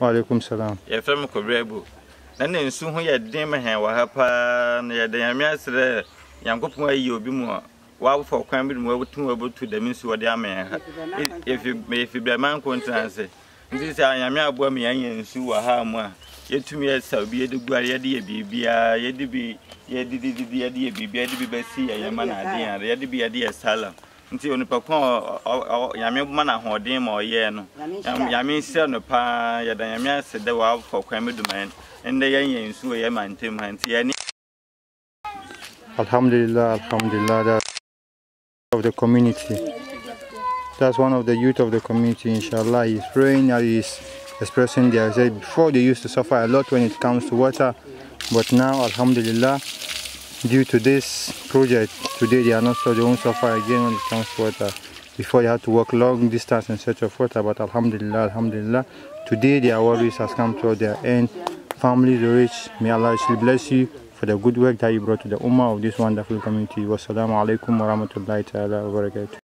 Walaikum salam. Your friend Kobrebo. And then soon we had Dima and Wahapa, and the Amiasre, Yankopo, you'll be more. Wow, for cramming well to able to the means what they are man. If you may, if you be a man, conscience. This I am your boy, me, and Sue Wahama. Yet to me, I'll be a guardia, dear baby, yet to be, yet did the idea, baby, I'd be best here, your man, I'd be a dear salam. Nti onipa ko nyame ma no ahoɔden ma ɔyɛɛ no Nyame- nyame nhyira no paa yɛda nyame ase dɛ wafa kwan bi duma yɛn ɛndɛ yɛnyɛ nsu wɔ yɛ mantam ha nti yɛne Alhamdulillah, Alhamdulillah. That's of the community. That's one of the youth of the community. Inshallah, he's praying and he's expressing their said before they used to suffer a lot when it comes to water, but now, Alhamdulillah, due to this project, today they are not so suffer again when it comes to water. Before they had to walk long distance in search of water, but Alhamdulillah, Alhamdulillah, today their worries has come to their end. Familie Darwich. May Allah bless you for the good work that you brought to the ummah of this wonderful community. Wassalamu alaikum wa rahmatullahi ta'ala wa barakatuh.